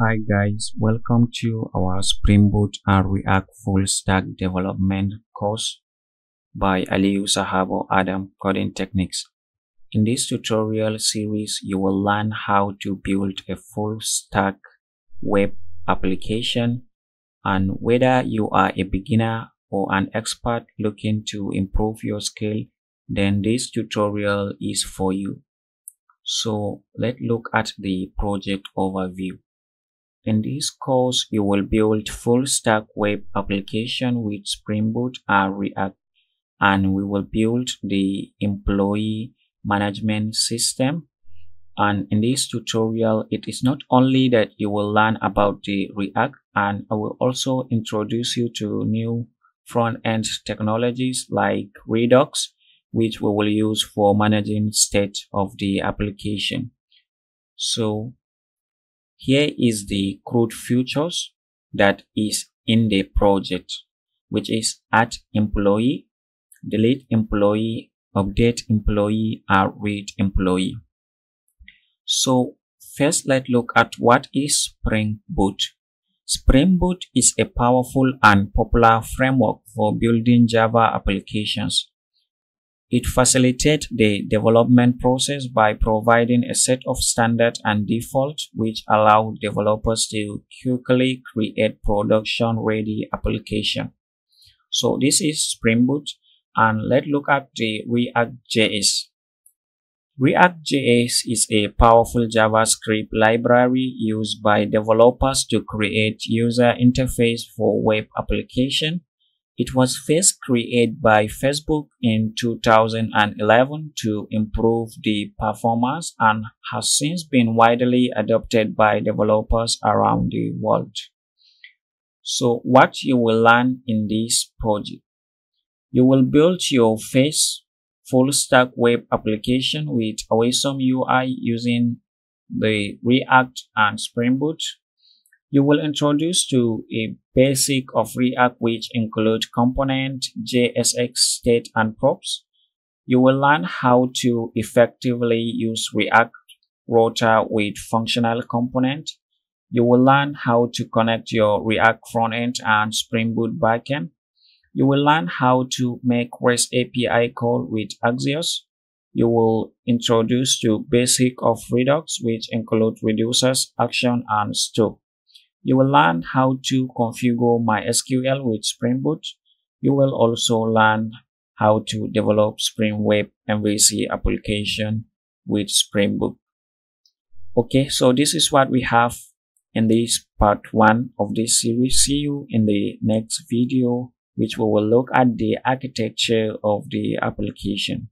Hi guys, welcome to our Spring Boot and React Full Stack Development course by Aliyu Sahabo Adam Coding Techniques. In this tutorial series, you will learn how to build a full stack web application and whether you are a beginner or an expert looking to improve your skill, then this tutorial is for you. So let's look at the project overview. In this course, you will build full stack web application with Spring Boot and React, and we will build the employee management system. And in this tutorial, it is not only that you will learn about the React, and I will also introduce you to new front-end technologies like Redux, which we will use for managing state of the application. So here is the CRUD features that is in the project, which is add employee, delete employee, update employee, and read employee. So first let's look at what is Spring Boot. Spring Boot is a powerful and popular framework for building Java applications. It facilitates the development process by providing a set of standards and defaults which allow developers to quickly create production-ready application. So this is Spring Boot and let's look at the React.js. React.js is a powerful JavaScript library used by developers to create user interface for web application it was first created by Facebook in 2011 to improve the performance and has since been widely adopted by developers around the world. So what you will learn in this project. You will build your first full stack web application with awesome UI using the React and Spring Boot you will introduce to a basic of React which include component, JSX, state, and props. You will learn how to effectively use React Router with functional component. You will learn how to connect your React frontend and Spring Boot backend. You will learn how to make REST API call with Axios. You will introduce to basic of Redux, which include reducers, action, and store. You will learn how to configure MySQL with Spring Boot. You will also learn how to develop Spring Web MVC application with Spring Boot. Okay, so this is what we have in this part one of this series. See you in the next video, which we will look at the architecture of the application.